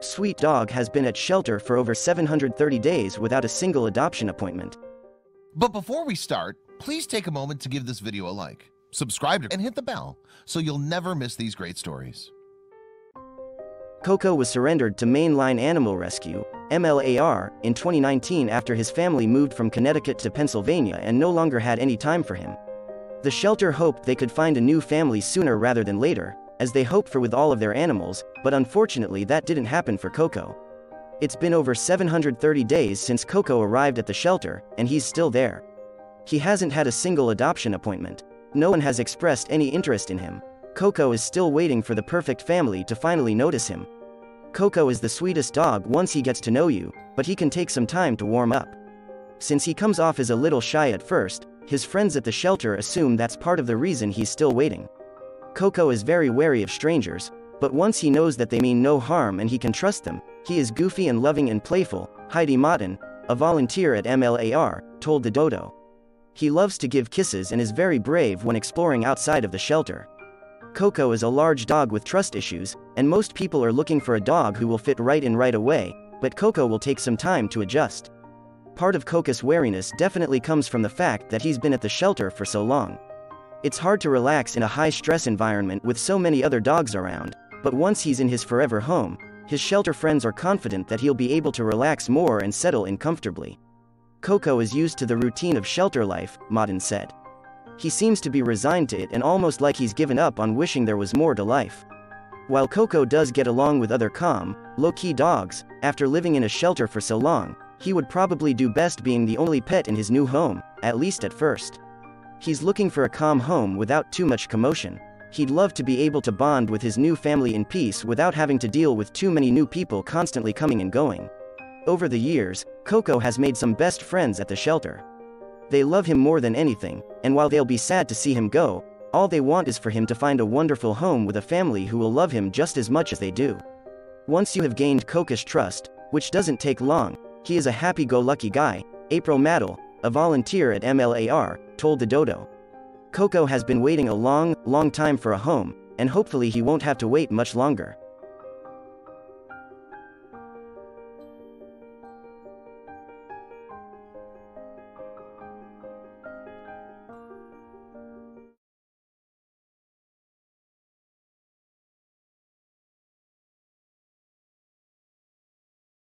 Sweet Dog has been at shelter for over 730 days without a single adoption appointment. But before we start, please take a moment to give this video a like, subscribe, and hit the bell so you'll never miss these great stories. Coco was surrendered to Main Line Animal Rescue, MLAR, in 2019 after his family moved from Connecticut to Pennsylvania and no longer had any time for him. The shelter hoped they could find a new family sooner rather than later, as they hoped for with all of their animals, but unfortunately that didn't happen for Coco. It's been over 730 days since Coco arrived at the shelter, and he's still there. He hasn't had a single adoption appointment. No one has expressed any interest in him. Coco is still waiting for the perfect family to finally notice him. Coco is the sweetest dog once he gets to know you, but he can take some time to warm up. Since he comes off as a little shy at first, his friends at the shelter assume that's part of the reason he's still waiting. Coco is very wary of strangers, but once he knows that they mean no harm and he can trust them, he is goofy and loving and playful, Heidi Martin, a volunteer at MLAR, told the dodo. He loves to give kisses and is very brave when exploring outside of the shelter. Coco is a large dog with trust issues, and most people are looking for a dog who will fit right in right away, but Coco will take some time to adjust. Part of Coco's wariness definitely comes from the fact that he's been at the shelter for so long. It's hard to relax in a high-stress environment with so many other dogs around, but once he's in his forever home, his shelter friends are confident that he'll be able to relax more and settle in comfortably. Coco is used to the routine of shelter life, Madden said. He seems to be resigned to it and almost like he's given up on wishing there was more to life. While Coco does get along with other calm, low-key dogs, after living in a shelter for so long, he would probably do best being the only pet in his new home, at least at first. He's looking for a calm home without too much commotion. He'd love to be able to bond with his new family in peace without having to deal with too many new people constantly coming and going. Over the years, Coco has made some best friends at the shelter. They love him more than anything, and while they'll be sad to see him go, all they want is for him to find a wonderful home with a family who will love him just as much as they do. Once you have gained Coco's trust, which doesn't take long, he is a happy-go-lucky guy, April Maddle, a volunteer at MLAR, told the dodo. Coco has been waiting a long, long time for a home, and hopefully he won't have to wait much longer.